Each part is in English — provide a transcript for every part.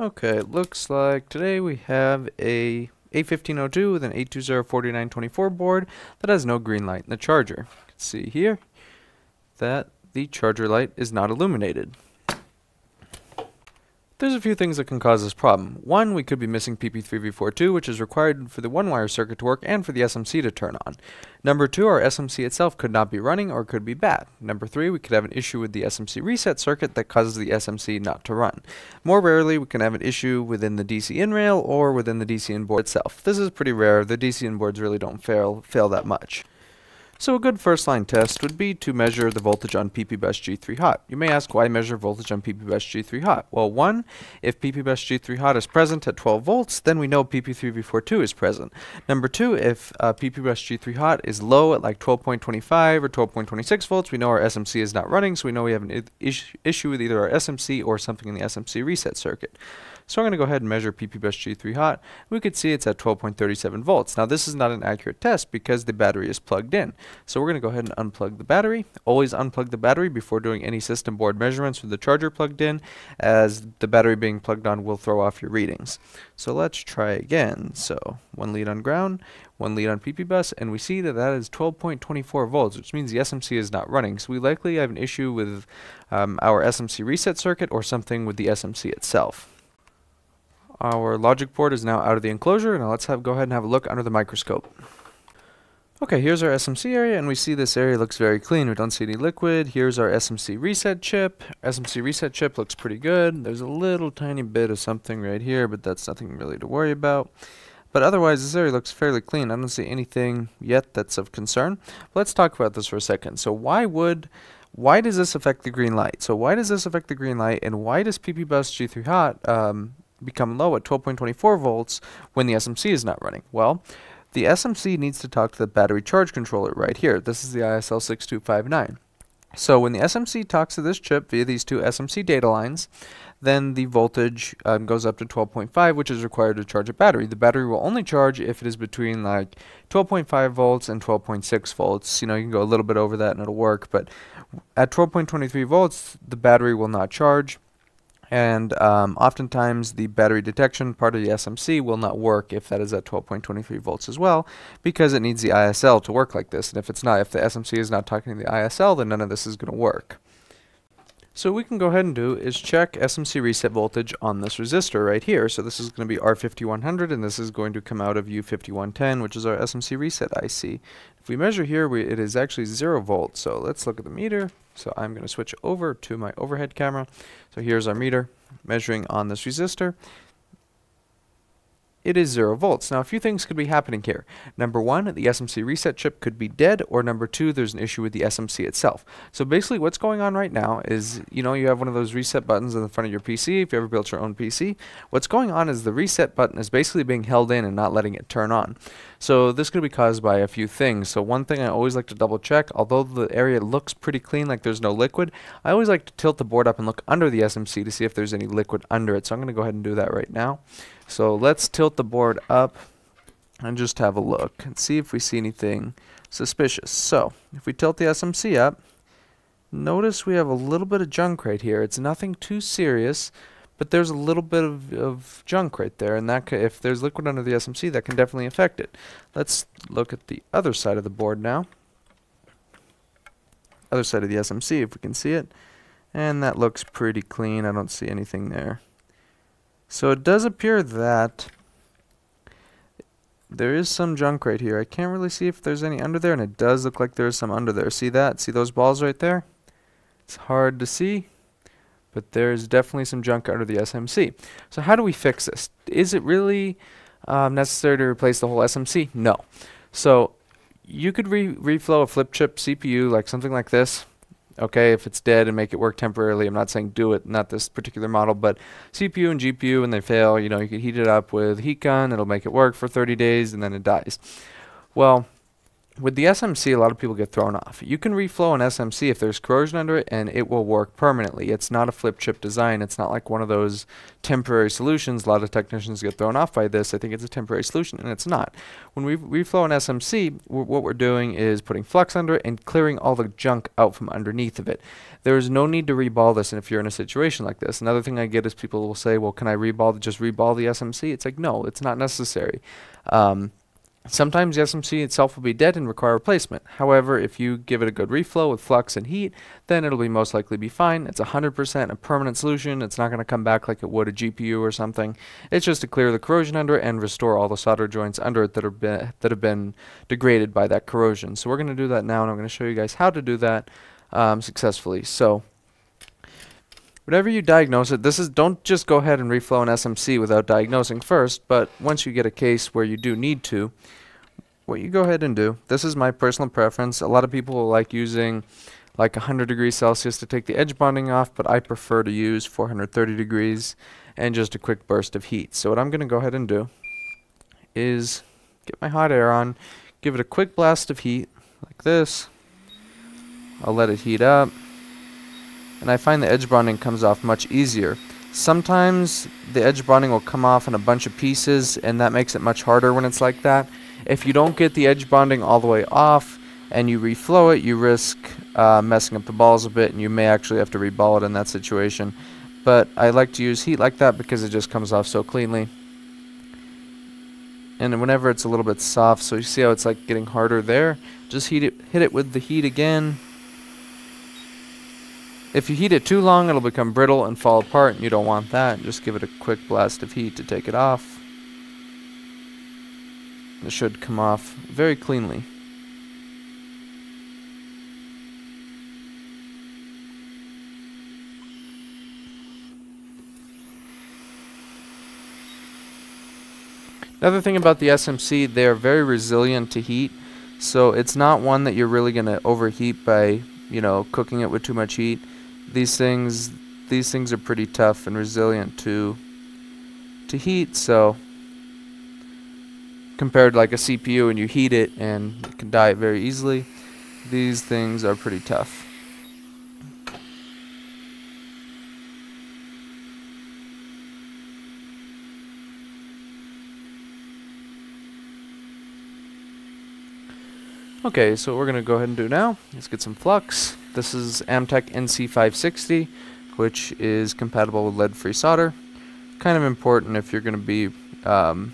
Okay, it looks like today we have a A1502 with an 8204924 board that has no green light in the charger. You can see here that the charger light is not illuminated. There's a few things that can cause this problem. One, we could be missing PP3V42, which is required for the one-wire circuit to work and for the SMC to turn on. Number two, our SMC itself could not be running or could be bad. Number three, we could have an issue with the SMC reset circuit that causes the SMC not to run. More rarely, we can have an issue within the DC in rail or within the DC in board itself. This is pretty rare. The DC in boards really don't fail, fail that much. So a good first line test would be to measure the voltage on PPBus G3 hot. You may ask why measure voltage on PPBus G3 hot? Well, one, if PPBus G3 hot is present at 12 volts, then we know PP3V42 is present. Number two, if uh, PPBus G3 hot is low at like 12.25 or 12.26 volts, we know our SMC is not running, so we know we have an issue with either our SMC or something in the SMC reset circuit. So I'm going to go ahead and measure PPBus G3 hot. We could see it's at 12.37 volts. Now this is not an accurate test because the battery is plugged in. So we're going to go ahead and unplug the battery. Always unplug the battery before doing any system board measurements with the charger plugged in as the battery being plugged on will throw off your readings. So let's try again. So one lead on ground, one lead on PPBus, and we see that that is 12.24 volts, which means the SMC is not running. So we likely have an issue with um, our SMC reset circuit or something with the SMC itself. Our logic board is now out of the enclosure. Now let's have go ahead and have a look under the microscope. Okay, here's our SMC area, and we see this area looks very clean. We don't see any liquid. Here's our SMC reset chip. SMC reset chip looks pretty good. There's a little tiny bit of something right here, but that's nothing really to worry about. But otherwise, this area looks fairly clean. I don't see anything yet that's of concern. Let's talk about this for a second. So why would why does this affect the green light? So why does this affect the green light, and why does PP Bus G3 hot um, become low at 12.24 volts when the SMC is not running? Well, the SMC needs to talk to the battery charge controller right here. This is the ISL 6259. So when the SMC talks to this chip via these two SMC data lines, then the voltage um, goes up to 12.5, which is required to charge a battery. The battery will only charge if it is between like 12.5 volts and 12.6 volts. You know, you can go a little bit over that and it'll work, but at 12.23 volts, the battery will not charge and um, oftentimes the battery detection part of the SMC will not work if that is at 12.23 volts as well because it needs the ISL to work like this and if it's not if the SMC is not talking to the ISL then none of this is going to work. So what we can go ahead and do is check SMC reset voltage on this resistor right here. So this is going to be R5100 and this is going to come out of U5110 which is our SMC reset IC. If we measure here we, it is actually 0 volts. So let's look at the meter. So I'm going to switch over to my overhead camera. So here's our meter measuring on this resistor it is 0 volts. Now, a few things could be happening here. Number one, the SMC reset chip could be dead, or number two, there's an issue with the SMC itself. So basically what's going on right now is, you know, you have one of those reset buttons in the front of your PC, if you ever built your own PC. What's going on is the reset button is basically being held in and not letting it turn on. So this could be caused by a few things. So one thing I always like to double check, although the area looks pretty clean, like there's no liquid, I always like to tilt the board up and look under the SMC to see if there's any liquid under it. So I'm going to go ahead and do that right now. So let's tilt the board up and just have a look and see if we see anything suspicious. So if we tilt the SMC up, notice we have a little bit of junk right here. It's nothing too serious, but there's a little bit of, of junk right there, and that if there's liquid under the SMC, that can definitely affect it. Let's look at the other side of the board now. Other side of the SMC, if we can see it. And that looks pretty clean. I don't see anything there. So it does appear that there is some junk right here. I can't really see if there's any under there, and it does look like there's some under there. See that? See those balls right there? It's hard to see, but there's definitely some junk under the SMC. So how do we fix this? Is it really um, necessary to replace the whole SMC? No. So you could re reflow a flip chip CPU like something like this okay, if it's dead and make it work temporarily. I'm not saying do it, not this particular model, but CPU and GPU when they fail, you know, you can heat it up with heat gun, it'll make it work for 30 days and then it dies. Well, with the SMC, a lot of people get thrown off. You can reflow an SMC if there's corrosion under it, and it will work permanently. It's not a flip chip design. It's not like one of those temporary solutions. A lot of technicians get thrown off by this. I think it's a temporary solution, and it's not. When we reflow an SMC, what we're doing is putting flux under it and clearing all the junk out from underneath of it. There is no need to reball this and if you're in a situation like this. Another thing I get is people will say, well, can I reball, just reball the SMC? It's like, no, it's not necessary. Um, Sometimes the SMC itself will be dead and require replacement. However, if you give it a good reflow with flux and heat, then it'll be most likely be fine. It's 100% a permanent solution. It's not going to come back like it would a GPU or something. It's just to clear the corrosion under it and restore all the solder joints under it that, are that have been degraded by that corrosion. So we're going to do that now, and I'm going to show you guys how to do that um, successfully. So Whenever you diagnose it, this is don't just go ahead and reflow an SMC without diagnosing first, but once you get a case where you do need to, what you go ahead and do, this is my personal preference. A lot of people like using like 100 degrees Celsius to take the edge bonding off, but I prefer to use 430 degrees and just a quick burst of heat. So what I'm going to go ahead and do is get my hot air on, give it a quick blast of heat like this. I'll let it heat up and I find the edge bonding comes off much easier. Sometimes the edge bonding will come off in a bunch of pieces and that makes it much harder when it's like that. If you don't get the edge bonding all the way off and you reflow it, you risk uh, messing up the balls a bit and you may actually have to reball it in that situation. But I like to use heat like that because it just comes off so cleanly. And whenever it's a little bit soft, so you see how it's like getting harder there, just heat it, hit it with the heat again if you heat it too long, it'll become brittle and fall apart, and you don't want that. Just give it a quick blast of heat to take it off. It should come off very cleanly. Another thing about the SMC, they are very resilient to heat. So it's not one that you're really going to overheat by, you know, cooking it with too much heat these things these things are pretty tough and resilient to to heat so compared to like a CPU and you heat it and it can die very easily these things are pretty tough Okay, so what we're going to go ahead and do now is get some flux. This is Amtech NC560, which is compatible with lead-free solder. Kind of important if you're going to be um,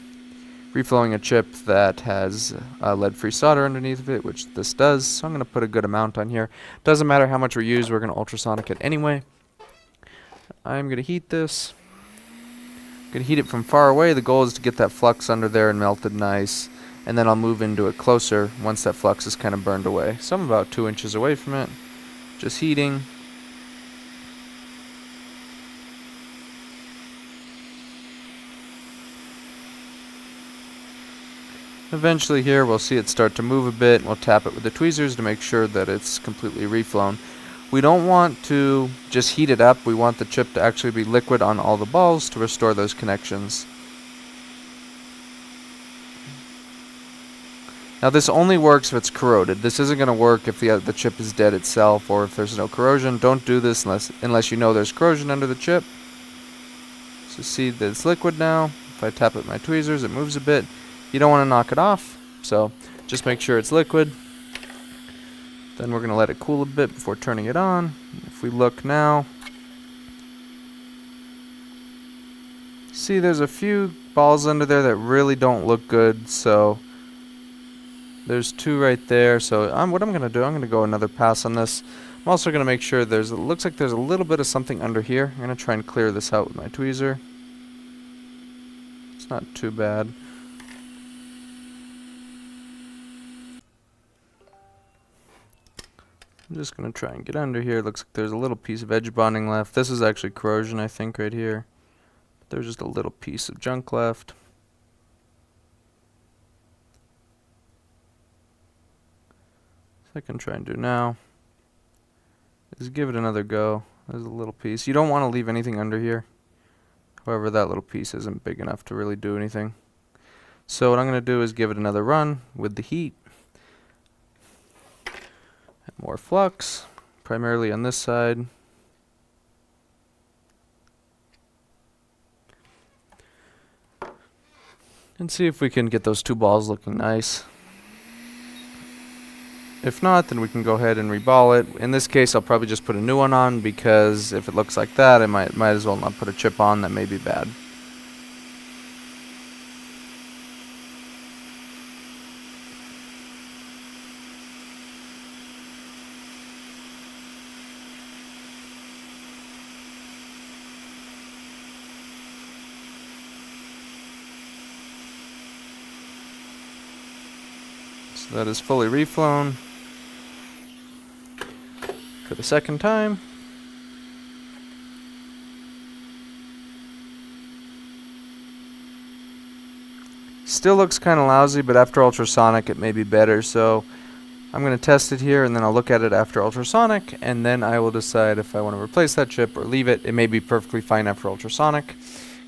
reflowing a chip that has uh, lead-free solder underneath of it, which this does. So I'm going to put a good amount on here. Doesn't matter how much we use, we're going to ultrasonic it anyway. I'm going to heat this. I'm going to heat it from far away. The goal is to get that flux under there and melted nice and then I'll move into it closer once that flux is kind of burned away. So I'm about two inches away from it, just heating. Eventually here we'll see it start to move a bit. We'll tap it with the tweezers to make sure that it's completely reflown. We don't want to just heat it up. We want the chip to actually be liquid on all the balls to restore those connections. Now this only works if it's corroded. This isn't going to work if the, uh, the chip is dead itself or if there's no corrosion. Don't do this unless, unless you know there's corrosion under the chip. So see that it's liquid now. If I tap it with my tweezers, it moves a bit. You don't want to knock it off, so just make sure it's liquid. Then we're going to let it cool a bit before turning it on. If we look now, see there's a few balls under there that really don't look good, so there's two right there, so I'm, what I'm going to do, I'm going to go another pass on this. I'm also going to make sure there's, it looks like there's a little bit of something under here. I'm going to try and clear this out with my tweezer. It's not too bad. I'm just going to try and get under here. Looks like there's a little piece of edge bonding left. This is actually corrosion, I think, right here. There's just a little piece of junk left. I can try and do now is give it another go. There's a little piece. You don't want to leave anything under here. However, that little piece isn't big enough to really do anything. So what I'm going to do is give it another run with the heat. And more flux, primarily on this side. And see if we can get those two balls looking nice. If not, then we can go ahead and reball it. In this case, I'll probably just put a new one on because if it looks like that, I might might as well not put a chip on. That may be bad. So that is fully reflown the second time. Still looks kind of lousy, but after ultrasonic it may be better, so I'm going to test it here and then I'll look at it after ultrasonic and then I will decide if I want to replace that chip or leave it. It may be perfectly fine after ultrasonic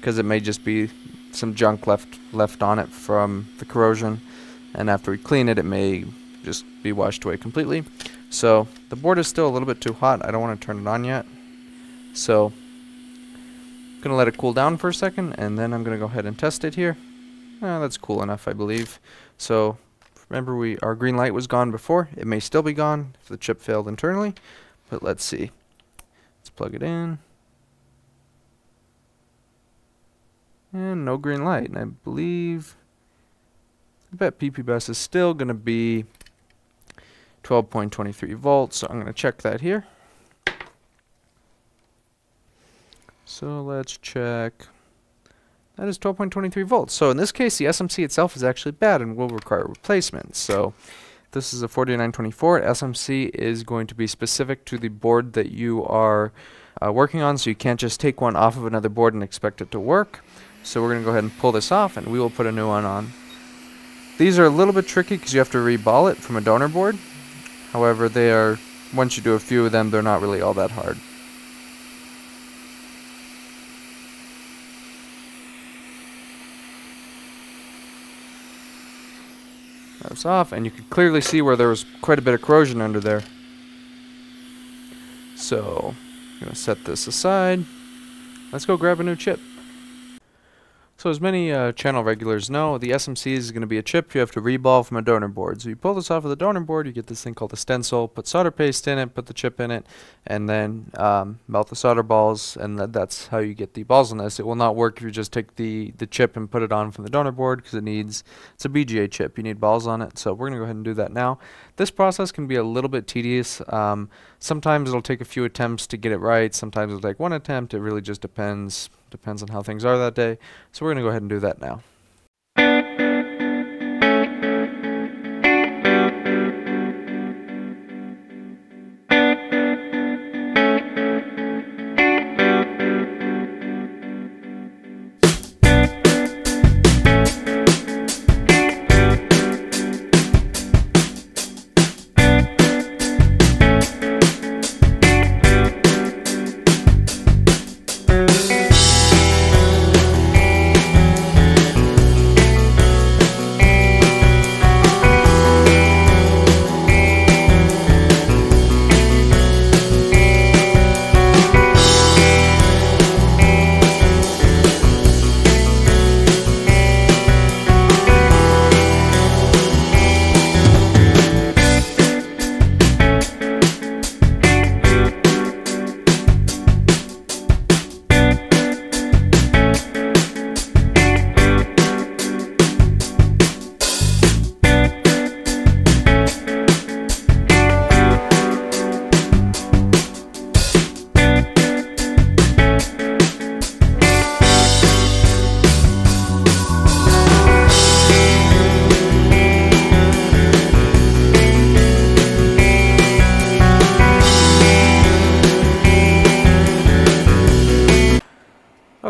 because it may just be some junk left left on it from the corrosion and after we clean it it may just be washed away completely. So the board is still a little bit too hot. I don't want to turn it on yet. So I'm going to let it cool down for a second and then I'm going to go ahead and test it here. Eh, that's cool enough I believe. So remember we our green light was gone before. It may still be gone if the chip failed internally. But let's see. Let's plug it in. And no green light. And I believe I bet PP bus is still going to be 12.23 volts, so I'm going to check that here. So let's check. That is 12.23 volts. So in this case, the SMC itself is actually bad and will require replacement. So this is a 4924. SMC is going to be specific to the board that you are uh, working on, so you can't just take one off of another board and expect it to work. So we're going to go ahead and pull this off, and we will put a new one on. These are a little bit tricky because you have to reball it from a donor board. However, they are, once you do a few of them, they're not really all that hard. That's off, and you can clearly see where there was quite a bit of corrosion under there. So, I'm going to set this aside. Let's go grab a new chip. So as many uh, channel regulars know, the SMC is going to be a chip you have to reball from a donor board. So you pull this off of the donor board, you get this thing called a stencil, put solder paste in it, put the chip in it, and then um, melt the solder balls, and th that's how you get the balls on this. It will not work if you just take the, the chip and put it on from the donor board because it needs, it's a BGA chip, you need balls on it. So we're going to go ahead and do that now. This process can be a little bit tedious. Um, sometimes it'll take a few attempts to get it right, sometimes it'll take one attempt, it really just depends Depends on how things are that day. So we're going to go ahead and do that now.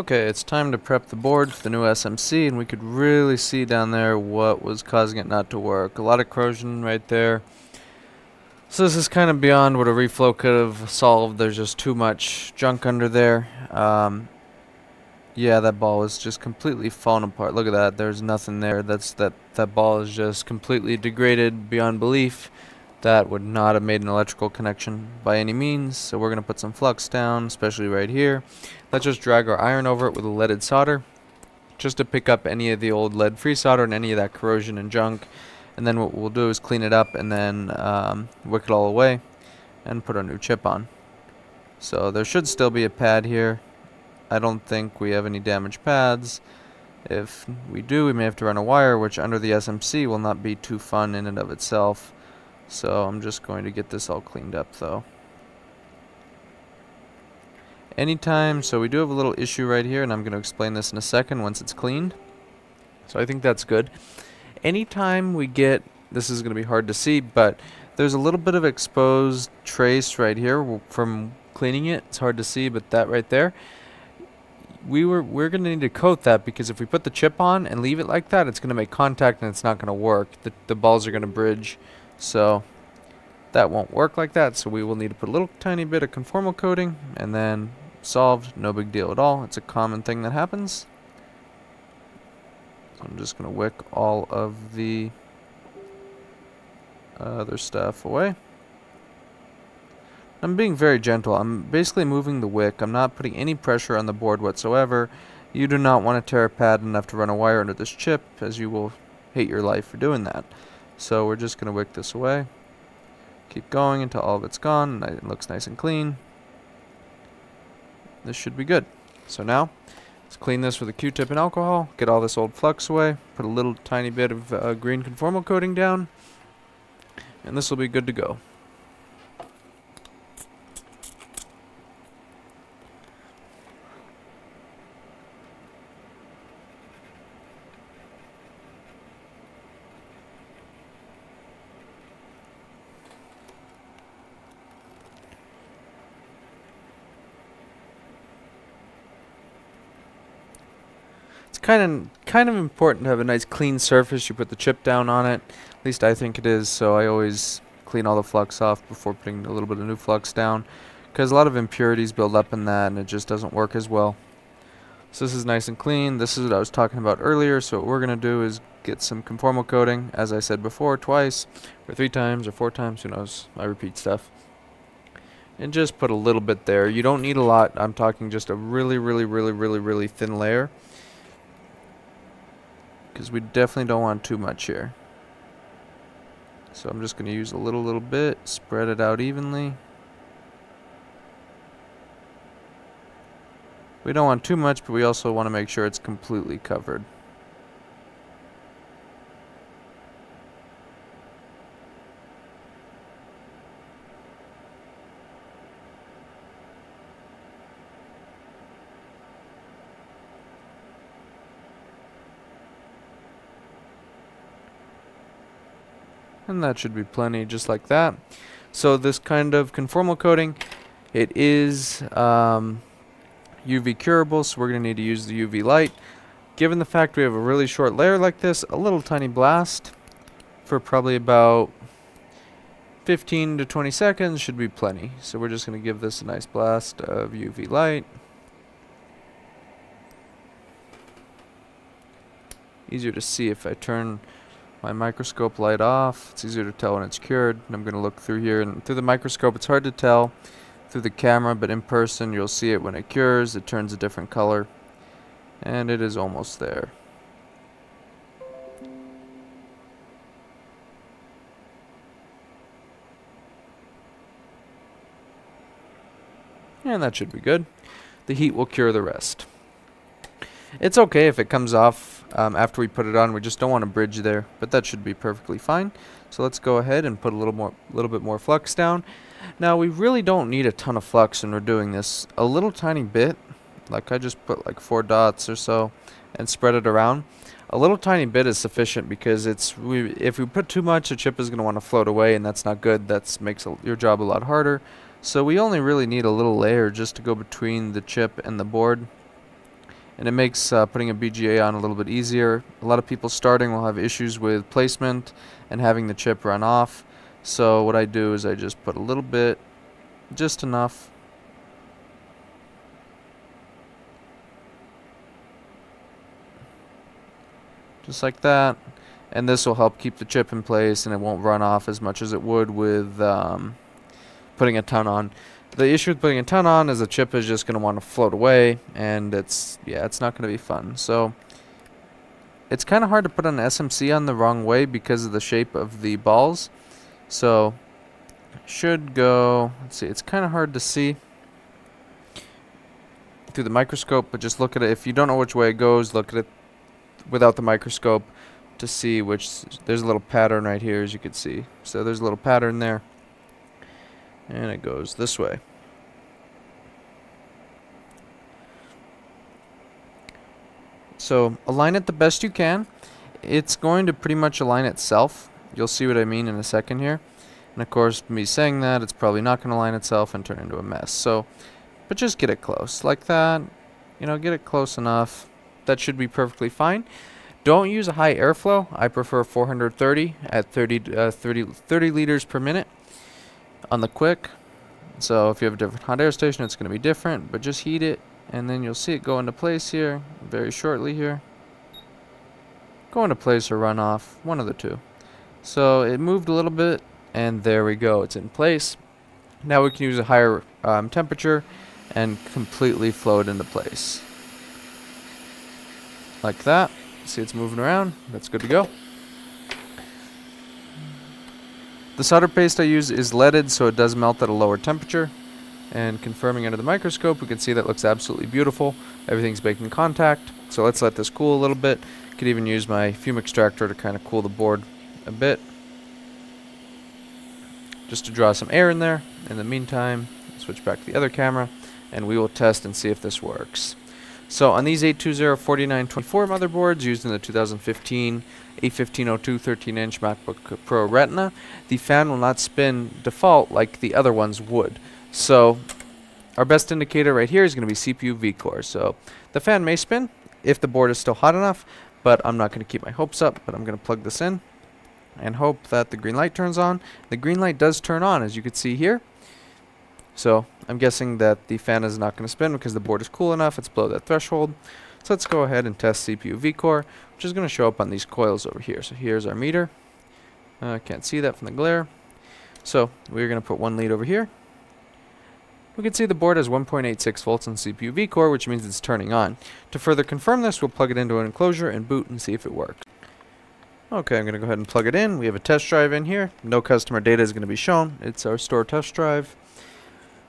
Okay, it's time to prep the board for the new SMC, and we could really see down there what was causing it not to work. A lot of corrosion right there. So this is kind of beyond what a reflow could have solved. There's just too much junk under there. Um, yeah, that ball is just completely falling apart. Look at that. There's nothing there. That's that that ball is just completely degraded beyond belief. That would not have made an electrical connection by any means. So we're going to put some flux down, especially right here. Let's just drag our iron over it with a leaded solder just to pick up any of the old lead-free solder and any of that corrosion and junk. And then what we'll do is clean it up and then um, wick it all away and put our new chip on. So there should still be a pad here. I don't think we have any damaged pads. If we do, we may have to run a wire, which under the SMC will not be too fun in and of itself. So I'm just going to get this all cleaned up though. Anytime, so we do have a little issue right here, and I'm going to explain this in a second once it's cleaned. So I think that's good. Anytime we get, this is going to be hard to see, but there's a little bit of exposed trace right here from cleaning it. It's hard to see, but that right there we were we're going to need to coat that because if we put the chip on and leave it like that, it's going to make contact and it's not going to work. The, the balls are going to bridge. So that won't work like that. So we will need to put a little tiny bit of conformal coating and then solved. No big deal at all. It's a common thing that happens. So I'm just going to wick all of the other stuff away. I'm being very gentle. I'm basically moving the wick. I'm not putting any pressure on the board whatsoever. You do not want to tear a pad enough to run a wire under this chip, as you will hate your life for doing that. So we're just going to wick this away. Keep going until all of it's gone. And it looks nice and clean. This should be good. So now, let's clean this with a Q-tip and alcohol. Get all this old flux away. Put a little tiny bit of uh, green conformal coating down. And this will be good to go. Kind of kind of important to have a nice clean surface. You put the chip down on it. At least I think it is. So I always clean all the flux off before putting a little bit of new flux down because a lot of impurities build up in that and it just doesn't work as well. So this is nice and clean. This is what I was talking about earlier. So what we're going to do is get some conformal coating, as I said before, twice, or three times, or four times, who knows. I repeat stuff. And just put a little bit there. You don't need a lot. I'm talking just a really, really, really, really, really thin layer because we definitely don't want too much here. So I'm just going to use a little, little bit, spread it out evenly. We don't want too much, but we also want to make sure it's completely covered. And that should be plenty just like that. So this kind of conformal coating it is um, UV curable so we're gonna need to use the UV light. Given the fact we have a really short layer like this a little tiny blast for probably about 15 to 20 seconds should be plenty. So we're just gonna give this a nice blast of UV light. Easier to see if I turn my microscope light off. It's easier to tell when it's cured. And I'm going to look through here. And through the microscope, it's hard to tell through the camera, but in person, you'll see it when it cures. It turns a different color. And it is almost there. And that should be good. The heat will cure the rest. It's okay if it comes off um, after we put it on. We just don't want a bridge there, but that should be perfectly fine. So let's go ahead and put a little more, little bit more flux down. Now we really don't need a ton of flux when we're doing this. A little tiny bit, like I just put like four dots or so, and spread it around. A little tiny bit is sufficient because it's we if we put too much, the chip is going to want to float away, and that's not good. That makes a, your job a lot harder. So we only really need a little layer just to go between the chip and the board and it makes uh, putting a BGA on a little bit easier. A lot of people starting will have issues with placement and having the chip run off. So what I do is I just put a little bit, just enough. Just like that. and this will help keep the chip in place and it won't run off as much as it would with um, putting a ton on. The issue with putting a ton on is the chip is just going to want to float away and it's yeah it's not going to be fun. So it's kind of hard to put an SMC on the wrong way because of the shape of the balls. So should go let's see it's kind of hard to see through the microscope but just look at it if you don't know which way it goes look at it without the microscope to see which there's a little pattern right here as you can see so there's a little pattern there and it goes this way so align it the best you can. It's going to pretty much align itself. You'll see what I mean in a second here. And of course me saying that it's probably not going to align itself and turn into a mess. So but just get it close. Like that you know get it close enough. That should be perfectly fine. Don't use a high airflow. I prefer 430 at 30, uh, 30, 30 liters per minute on the quick. So if you have a different hot air station, it's going to be different, but just heat it, and then you'll see it go into place here very shortly here. Go into place or run off, one of the two. So it moved a little bit, and there we go. It's in place. Now we can use a higher um, temperature and completely flow it into place. Like that. See it's moving around. That's good to go. The solder paste I use is leaded, so it does melt at a lower temperature. And confirming under the microscope, we can see that looks absolutely beautiful. Everything's making contact. So let's let this cool a little bit. Could even use my fume extractor to kind of cool the board a bit. Just to draw some air in there. In the meantime, switch back to the other camera, and we will test and see if this works. So on these 820-4924 motherboards used in the 2015 A1502 13-inch MacBook Pro Retina, the fan will not spin default like the other ones would. So our best indicator right here is going to be CPU V-core. So the fan may spin if the board is still hot enough, but I'm not going to keep my hopes up, but I'm going to plug this in and hope that the green light turns on. The green light does turn on, as you can see here. So I'm guessing that the fan is not going to spin because the board is cool enough. It's below that threshold. So let's go ahead and test CPU vCore, which is going to show up on these coils over here. So here's our meter. I uh, can't see that from the glare. So we're going to put one lead over here. We can see the board has 1.86 volts on CPU vCore, which means it's turning on. To further confirm this, we'll plug it into an enclosure and boot and see if it works. Okay, I'm going to go ahead and plug it in. We have a test drive in here. No customer data is going to be shown. It's our store test drive.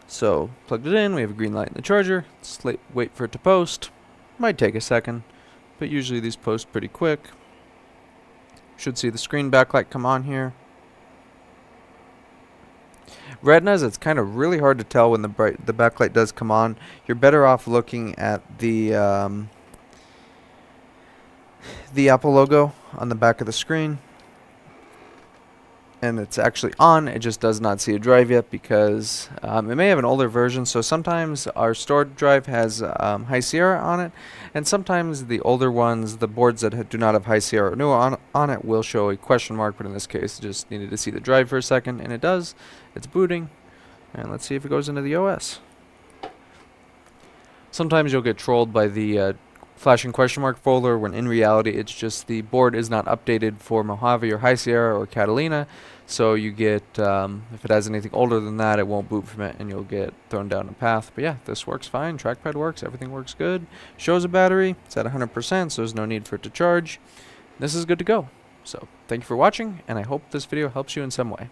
So, plugged it in, we have a green light in the charger, let's wait for it to post. Might take a second, but usually these post pretty quick. Should see the screen backlight come on here. Retinas, it's kind of really hard to tell when the bright the backlight does come on. You're better off looking at the um, the Apple logo on the back of the screen and it's actually on. It just does not see a drive yet because um, it may have an older version. So sometimes our stored drive has um, High Sierra on it and sometimes the older ones the boards that do not have High Sierra or NUA on, on it will show a question mark but in this case just needed to see the drive for a second and it does. It's booting and let's see if it goes into the OS sometimes you'll get trolled by the uh, flashing question mark folder when in reality it's just the board is not updated for Mojave or High Sierra or Catalina. So you get um, if it has anything older than that it won't boot from it and you'll get thrown down a path. But yeah this works fine. Trackpad works. Everything works good. Shows a battery. It's at 100% so there's no need for it to charge. This is good to go. So thank you for watching and I hope this video helps you in some way